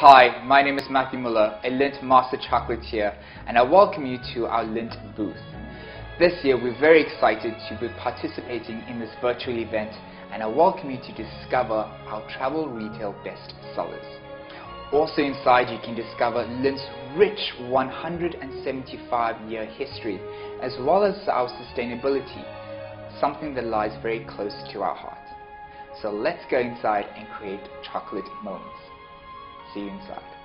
Hi, my name is Matthew Muller, a Lindt Master Chocolatier, and I welcome you to our Lindt booth. This year we're very excited to be participating in this virtual event and I welcome you to discover our travel retail best sellers. Also inside you can discover Lindt's rich 175 year history as well as our sustainability, something that lies very close to our heart. So let's go inside and create chocolate moments. See you inside.